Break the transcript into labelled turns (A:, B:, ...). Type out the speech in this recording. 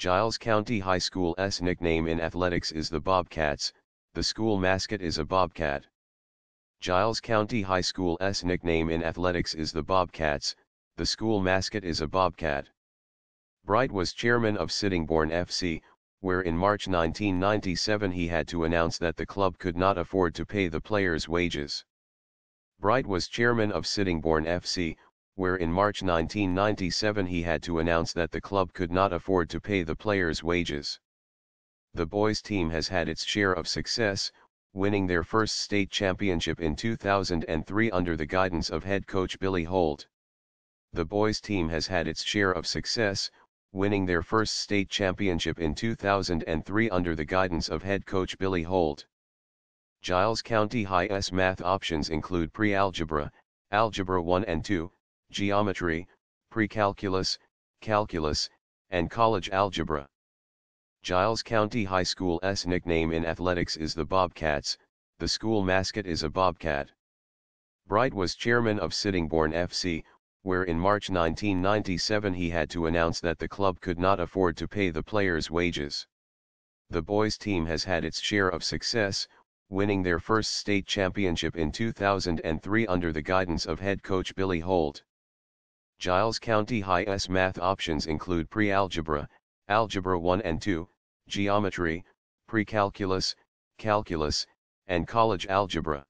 A: Giles County High School's nickname in athletics is the Bobcats, the school mascot is a bobcat. Giles County High School's nickname in athletics is the Bobcats, the school mascot is a bobcat. Bright was chairman of Sittingbourne FC, where in March 1997 he had to announce that the club could not afford to pay the players' wages. Bright was chairman of Sittingbourne FC, where in March 1997 he had to announce that the club could not afford to pay the players' wages. The boys team has had its share of success, winning their first state championship in 2003 under the guidance of head coach Billy Holt. The boys team has had its share of success, winning their first state championship in 2003 under the guidance of head coach Billy Holt. Giles County High's math options include pre-algebra, algebra 1 and 2, geometry, pre-calculus, calculus, and college algebra. Giles County High School's nickname in athletics is the Bobcats, the school mascot is a bobcat. Bright was chairman of Sittingbourne FC, where in March 1997 he had to announce that the club could not afford to pay the players' wages. The boys team has had its share of success, winning their first state championship in 2003 under the guidance of head coach Billy Holt. Giles County High's math options include pre-algebra, algebra 1 and 2, geometry, pre-calculus, calculus, and college algebra.